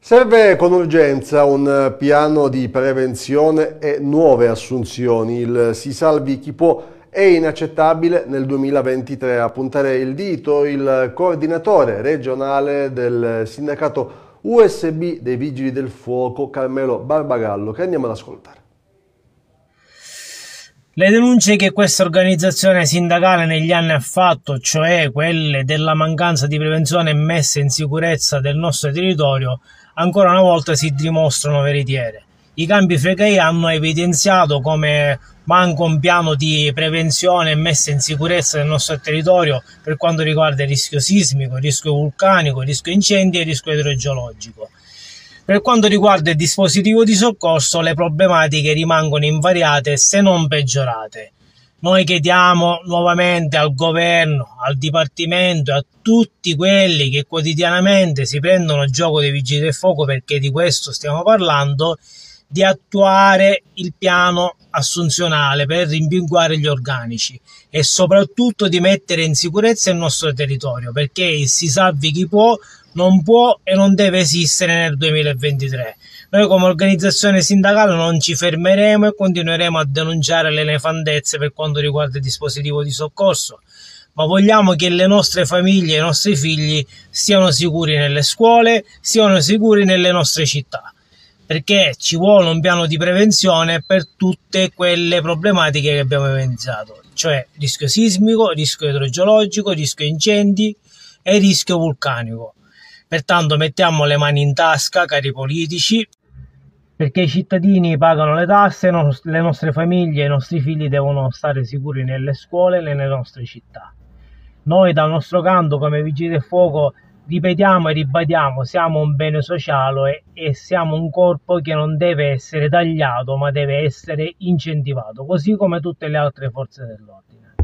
Serve con urgenza un piano di prevenzione e nuove assunzioni. Il Si Salvi Chi Può è inaccettabile nel 2023 a puntare il dito il coordinatore regionale del sindacato USB dei Vigili del Fuoco Carmelo Barbagallo che andiamo ad ascoltare. Le denunce che questa organizzazione sindacale negli anni ha fatto, cioè quelle della mancanza di prevenzione e messa in sicurezza del nostro territorio, ancora una volta si dimostrano veritiere. I campi fregai hanno evidenziato come manca un piano di prevenzione e messa in sicurezza del nostro territorio per quanto riguarda il rischio sismico, il rischio vulcanico, il rischio incendi e il rischio idrogeologico. Per quanto riguarda il dispositivo di soccorso, le problematiche rimangono invariate se non peggiorate. Noi chiediamo nuovamente al governo, al dipartimento e a tutti quelli che quotidianamente si prendono gioco dei vigili del fuoco, perché di questo stiamo parlando, di attuare il piano assunzionale per rimpinguare gli organici e soprattutto di mettere in sicurezza il nostro territorio perché si salvi chi può non può e non deve esistere nel 2023. Noi come organizzazione sindacale non ci fermeremo e continueremo a denunciare le nefandezze per quanto riguarda il dispositivo di soccorso, ma vogliamo che le nostre famiglie e i nostri figli siano sicuri nelle scuole, siano sicuri nelle nostre città perché ci vuole un piano di prevenzione per tutte quelle problematiche che abbiamo evidenziato, cioè rischio sismico, rischio idrogeologico, rischio incendi e rischio vulcanico. Pertanto mettiamo le mani in tasca, cari politici, perché i cittadini pagano le tasse, le nostre famiglie e i nostri figli devono stare sicuri nelle scuole e nelle nostre città. Noi dal nostro canto come Vigili del Fuoco ripetiamo e ribadiamo, siamo un bene sociale e, e siamo un corpo che non deve essere tagliato ma deve essere incentivato, così come tutte le altre forze dell'ordine.